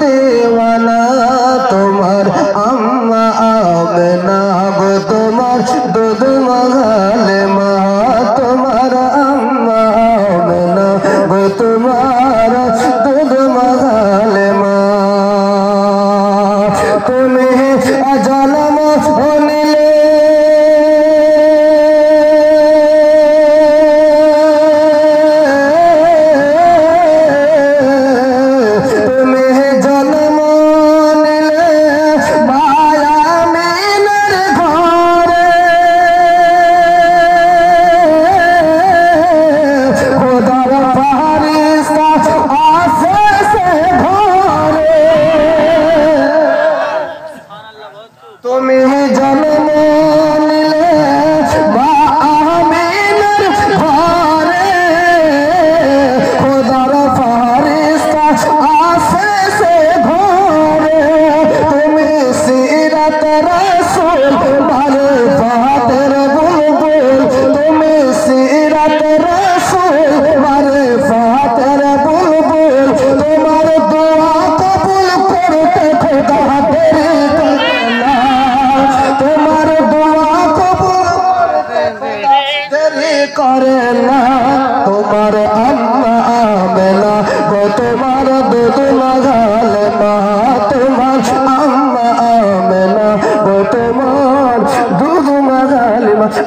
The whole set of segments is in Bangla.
দেওয়ানা তোমার আম্মা আমেনা গো তোমার দুধ মগালে মা তোমার আম্মা আমেনা গো তোমার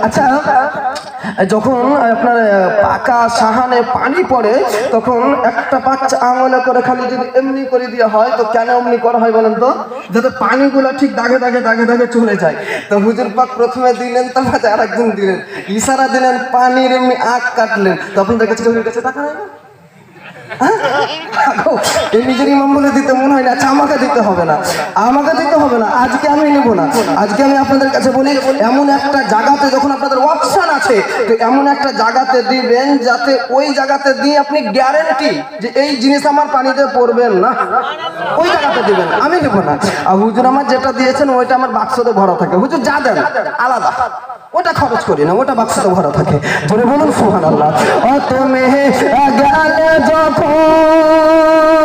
আচ্ছা যখন আপনার পাকা সাহানে পানি পড়ে, তখন একটা বাচ্চা আঙুলে করে খালি যদি এমনি করে দেওয়া হয়, তো কেন এমনি করা হয় বলেন তো? যাতে পানিগুলো ঠিক দাগে দাগে দাগে দাগে চলে যায়। তো হুজুর পাক প্রথমে দিলেন তার মাঝে আরেকদিন দিলেন। ইশারা দিলেন, পানির এমনি আগ কাটলেন। তখন দেখেছি হুজুর কাছে দেখা না এই নিজের ইমাম বলে দিতে মনে হয় না। আচ্ছা আমাকে দিতে হবে না। আমাকে দিতে হবে না। আজকে আমি নেব না। আজকে আমি আপনাদের কাছে বলি, এমন একটা জায়গাতে যখন আপনাদের অপশন আছে, তো এমন একটা জায়গাতে দিবেন যাতে ওই জায়গাতে দিয়ে আপনি গ্যারেন্টি যে এই জিনিস আমার পানিতে পড়বেন না। ওই জায়গাতে দিবেন। আমি দেবো না। আর হুজুর আমার যেটা দিয়েছেন, ওইটা আমার বাক্সতে ভরা থাকে। হুজুর যা দেন, আলাদা। ওটা খরচ করি না, ওটা বাক্সতে ভরা থাকে। ধরে বলুন সুহান আল্লাহ অত মেহে যখন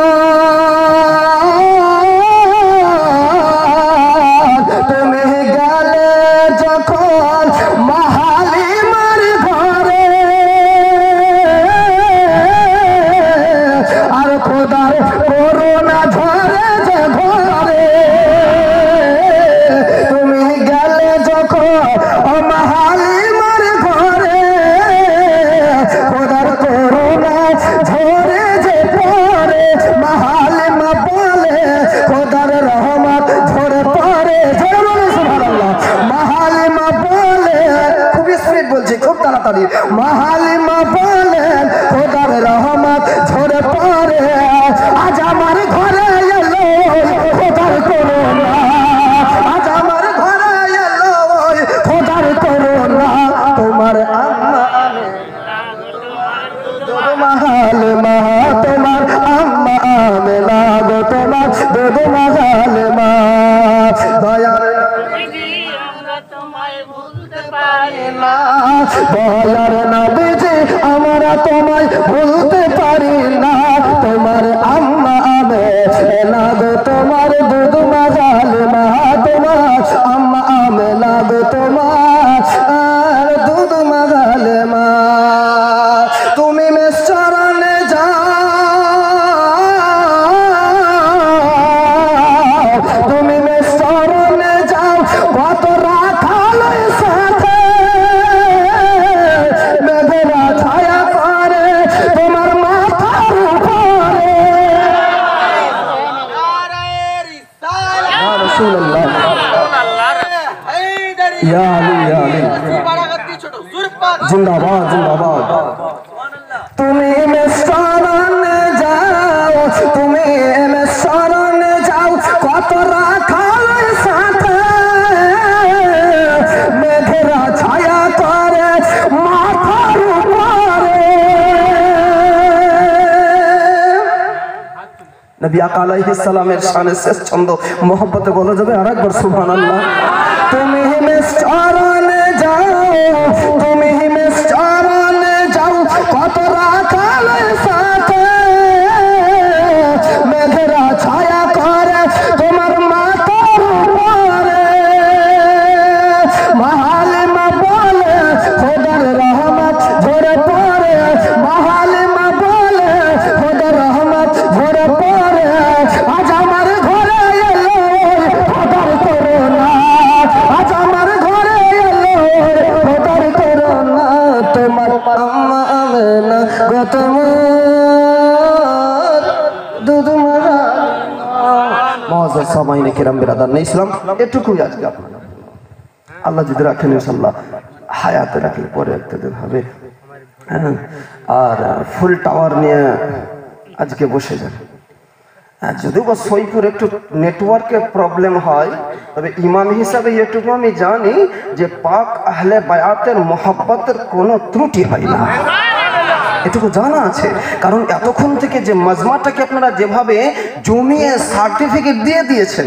মহাল মহা তোমার, আম্মা আমে লাগো তোমার দেব মহাল মা। দয়ার তোমায় না দয়ার নবীজি, আমরা তোমায় ভুলতে পারি না। তোমার আম্মা আমে লাগো তোমার দুধ মহাল মহা তোমার, আম্মা আমে লাগো তোমার। জিন্দাবাদ জিন্দাবাদ। তুমি যাও তুমি যাও, কত নবী আকা আলাইহিস সালামের শানে শেষ ছন্দ, মোহব্বতে বলা যাবে আরেকবার, সুবহানাল্লাহ। তুমি হিমেশ চরণে যাও তুমি হিমেশ চরণে যাও কত রাখাল সাথে মেঘরা মহাজার সামাইনে কিরাম বিরাদার নেই এটুকুই আজকে আল্লাহ যদি রাখেন ইনশাল্লাহ হায়াতে রাখলে পরে একটা দিন হবে। হ্যাঁ, আর ফুল টাওয়ার নিয়ে আজকে বসে যান। হ্যাঁ, যদিও বা সইপুর একটু নেটওয়ার্কের প্রবলেম হয় তবে ইমাম হিসাবে এটুকু আমি জানি যে পাক আহলে বায়াতের মোহাব্বতের কোনো ত্রুটি হয় না। এটুকু জানা আছে। কারণ এতক্ষণ থেকে যে মাজমাটাকে আপনারা যেভাবে জমিয়ে সার্টিফিকেট দিয়ে দিয়েছেন,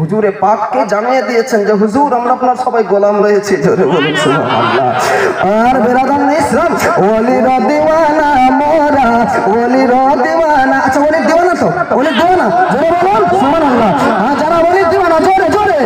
হুজুরে পাককে জানিয়ে দিয়েছেন যে, হুজুর, আমরা আপনার সবাই গোলাম রয়েছে আর বেরাদান ইসলাম? ওলি দিওয়ানা মোরা ওলি দিওয়ানা। আচ্ছা ওলি দিওয়ানা তো ওলি দিওয়ানা, জোরে বলুন, সুবহানাল্লাহ। হ্যাঁ যারা ওলি দিওয়ানা, জোরে জোরে।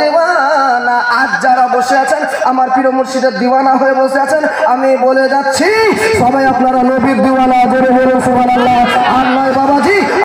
দেওয়ানা, আজ যারা বসে আছেন, আমার প্রিয় মুর্শিদের দিওয়ানা হয়ে বসে আছেন, আমি বলে যাচ্ছি, সবাই আপনারা নবীর দিওয়ানা বলে বলুন সুমান আল্লাহ আর নয় বাবাজি